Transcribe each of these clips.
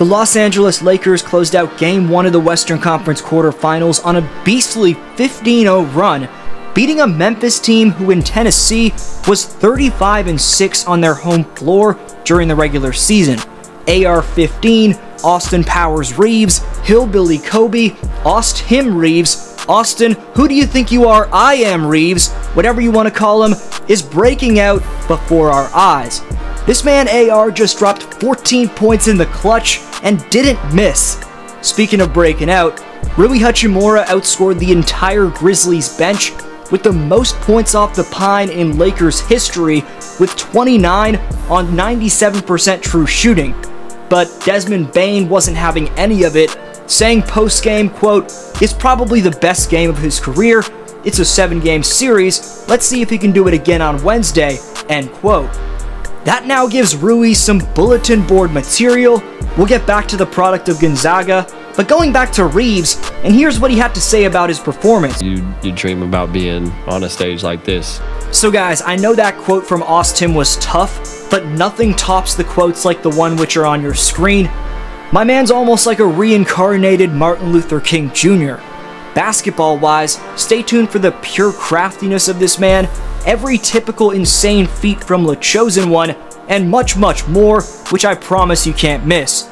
The Los Angeles Lakers closed out Game 1 of the Western Conference quarterfinals on a beastly 15 0 run, beating a Memphis team who in Tennessee was 35 6 on their home floor during the regular season. AR 15, Austin Powers Reaves, Hillbilly Kobe, Aust him Reaves, Austin, who do you think you are? I am Reaves, whatever you want to call him, is breaking out before our eyes. This man AR just dropped 14 points in the clutch and didn't miss. Speaking of breaking out, Rui Hachimura outscored the entire Grizzlies bench with the most points off the pine in Lakers history with 29 on 97% true shooting. But Desmond Bane wasn't having any of it, saying post-game, quote, it's probably the best game of his career. It's a seven game series. Let's see if he can do it again on Wednesday, end quote. That now gives Rui some bulletin board material. We'll get back to the product of Gonzaga, but going back to Reaves, and here's what he had to say about his performance. You, you dream about being on a stage like this. So guys, I know that quote from Austin was tough, but nothing tops the quotes like the one which are on your screen. My man's almost like a reincarnated Martin Luther King Jr. Basketball wise, stay tuned for the pure craftiness of this man every typical insane feat from the Chosen One, and much, much more, which I promise you can't miss.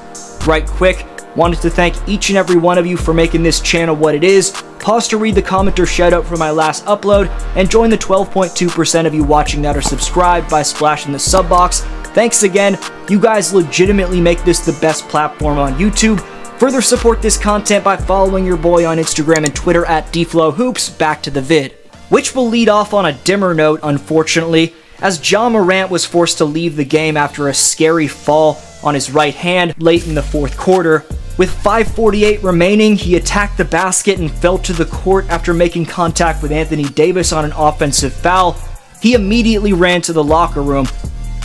Right quick, wanted to thank each and every one of you for making this channel what it is. Pause to read the commenter shoutout for my last upload, and join the 12.2% of you watching that are subscribed by splashing the sub box. Thanks again, you guys legitimately make this the best platform on YouTube. Further support this content by following your boy on Instagram and Twitter at DFlowHoops. Back to the vid which will lead off on a dimmer note, unfortunately, as Ja Morant was forced to leave the game after a scary fall on his right hand late in the fourth quarter. With 5.48 remaining, he attacked the basket and fell to the court after making contact with Anthony Davis on an offensive foul. He immediately ran to the locker room.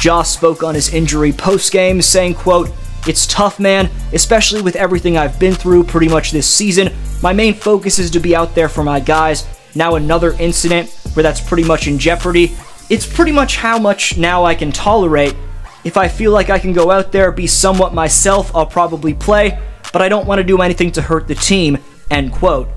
Ja spoke on his injury post-game, saying, quote, It's tough, man, especially with everything I've been through pretty much this season. My main focus is to be out there for my guys now another incident where that's pretty much in jeopardy. It's pretty much how much now I can tolerate. If I feel like I can go out there, be somewhat myself, I'll probably play, but I don't want to do anything to hurt the team, end quote.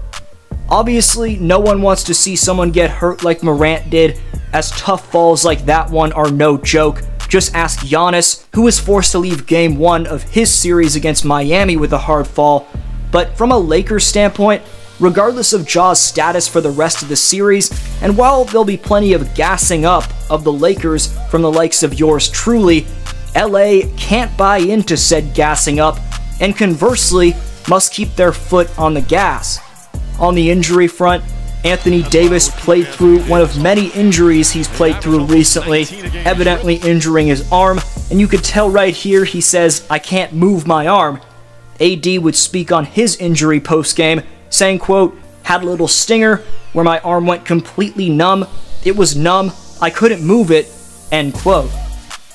Obviously, no one wants to see someone get hurt like Morant did, as tough falls like that one are no joke. Just ask Giannis, who was forced to leave game one of his series against Miami with a hard fall. But from a Lakers standpoint, regardless of Ja's status for the rest of the series, and while there'll be plenty of gassing up of the Lakers from the likes of yours truly, LA can't buy into said gassing up, and conversely, must keep their foot on the gas. On the injury front, Anthony Davis played through one of many injuries he's played through recently, evidently injuring his arm, and you could tell right here he says, I can't move my arm. AD would speak on his injury post-game, saying, quote, had a little stinger where my arm went completely numb. It was numb. I couldn't move it, end quote.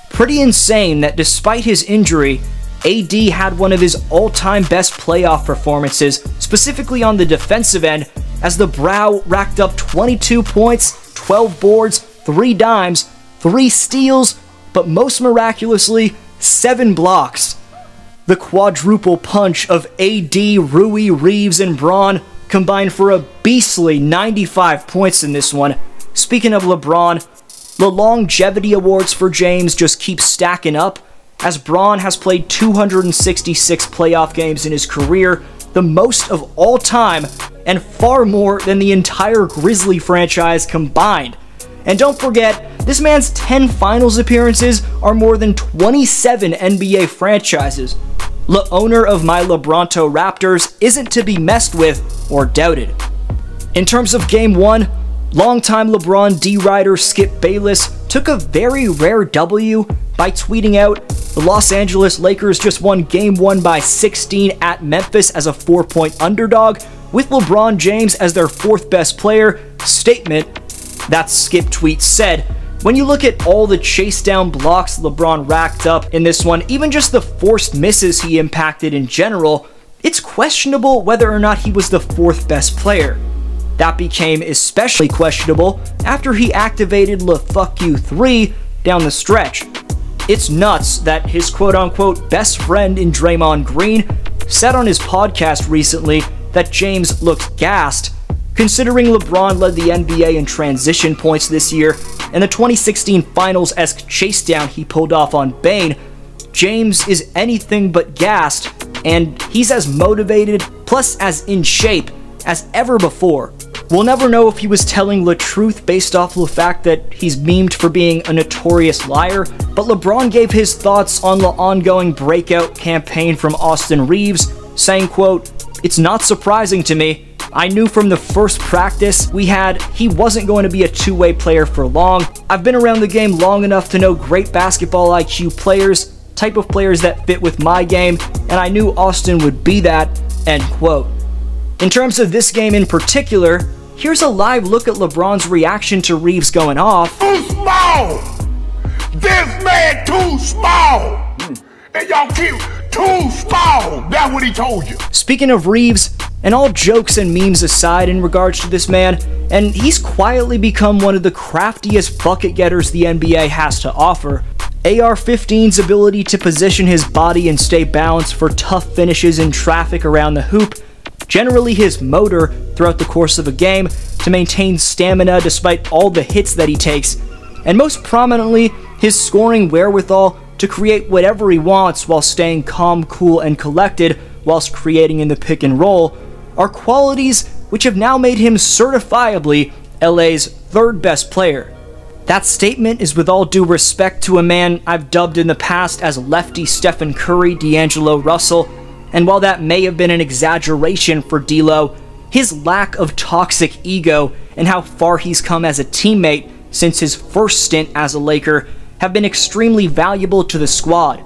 Pretty insane that despite his injury, AD had one of his all-time best playoff performances, specifically on the defensive end, as the Brow racked up 22 points, 12 boards, 3 dimes, 3 steals, but most miraculously, 7 blocks. The quadruple punch of AD, Rui, Reaves, and Bron combined for a beastly 95 points in this one. Speaking of LeBron, the longevity awards for James just keep stacking up, as Bron has played 266 playoff games in his career, the most of all time, and far more than the entire Grizzly franchise combined. And don't forget, this man's 10 finals appearances are more than 27 NBA franchises. The owner of my LeBronto Raptors isn't to be messed with or doubted. In terms of Game 1, longtime LeBron D-Rider Skip Bayless took a very rare W by tweeting out, the Los Angeles Lakers just won Game 1 by 16 at Memphis as a 4-point underdog, with LeBron James as their fourth best player, statement, that Skip tweet said, when you look at all the chase down blocks LeBron racked up in this one, even just the forced misses he impacted in general, it's questionable whether or not he was the fourth best player. That became especially questionable after he activated Le Fuck You 3 down the stretch. It's nuts that his quote unquote best friend in Draymond Green said on his podcast recently that James looked gassed, considering LeBron led the NBA in transition points this year and the 2016 finals esque chase down he pulled off on Bane. James is anything but gassed, and he's as motivated, plus as in shape, as ever before. We'll never know if he was telling the truth based off of the fact that he's memed for being a notorious liar, but LeBron gave his thoughts on the ongoing breakout campaign from Austin Reaves, saying, quote, It's not surprising to me. I knew from the first practice we had he wasn't going to be a two-way player for long. I've been around the game long enough to know great basketball IQ players, type of players that fit with my game, and I knew Austin would be that, end quote. In terms of this game in particular, Here's a live look at LeBron's reaction to Reaves going off. Too small! This man too small! And y'all keep too small! That's what he told you. Speaking of Reaves, and all jokes and memes aside in regards to this man, and he's quietly become one of the craftiest bucket getters the NBA has to offer. AR 15's ability to position his body and stay balanced for tough finishes in traffic around the hoop generally his motor throughout the course of a game to maintain stamina despite all the hits that he takes, and most prominently, his scoring wherewithal to create whatever he wants while staying calm, cool, and collected whilst creating in the pick and roll, are qualities which have now made him certifiably LA's third best player. That statement is with all due respect to a man I've dubbed in the past as lefty Stephen Curry, D'Angelo Russell, and while that may have been an exaggeration for D'Lo, his lack of toxic ego and how far he's come as a teammate since his first stint as a Laker have been extremely valuable to the squad.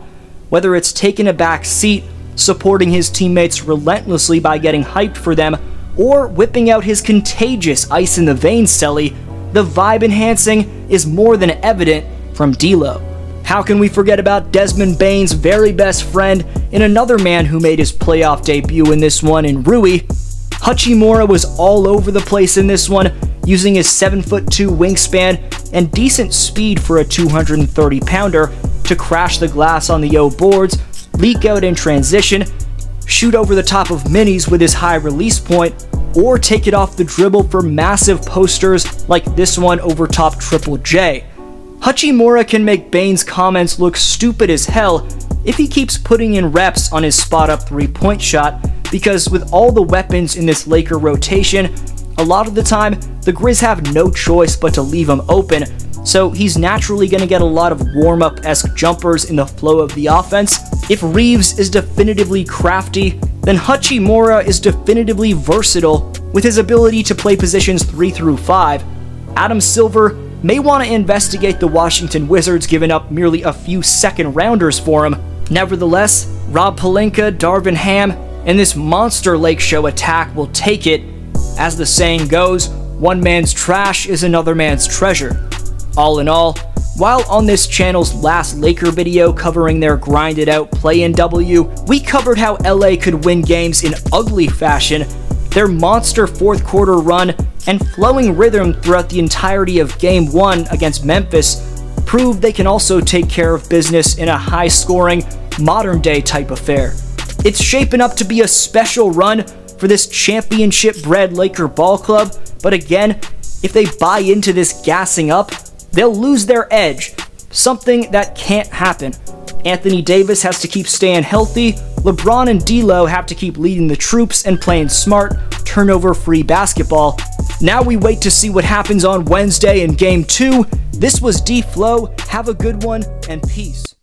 Whether it's taking a back seat, supporting his teammates relentlessly by getting hyped for them, or whipping out his contagious ice in the veins celly, the vibe enhancing is more than evident from D'Lo. How can we forget about Desmond Bane's very best friend and another man who made his playoff debut in this one in Rui? Hachimura was all over the place in this one, using his 7'2 wingspan and decent speed for a 230 pounder to crash the glass on the O boards, leak out in transition, shoot over the top of minis with his high release point, or take it off the dribble for massive posters like this one over top Triple J. Hachimura can make Bane's comments look stupid as hell if he keeps putting in reps on his spot up three point shot, because with all the weapons in this Laker rotation, a lot of the time, the Grizz have no choice but to leave him open, so he's naturally going to get a lot of warm up esque jumpers in the flow of the offense. If Reaves is definitively crafty, then Hachimura is definitively versatile with his ability to play positions 3 through 5. Adam Silver may want to investigate the Washington Wizards giving up merely a few second rounders for him. Nevertheless, Rob Pelinka, Darvin Ham, and this monster Lake Show attack will take it. As the saying goes, one man's trash is another man's treasure. All in all, while on this channel's last Laker video covering their grinded out play in W, we covered how LA could win games in ugly fashion, their monster fourth quarter run and flowing rhythm throughout the entirety of Game 1 against Memphis prove they can also take care of business in a high scoring, modern day type affair. It's shaping up to be a special run for this championship bred Laker ball club, but again, if they buy into this gassing up, they'll lose their edge, something that can't happen. Anthony Davis has to keep staying healthy, LeBron and D'Lo have to keep leading the troops and playing smart, turnover-free basketball, now we wait to see what happens on Wednesday in Game 2. This was D Flow. Have a good one and peace.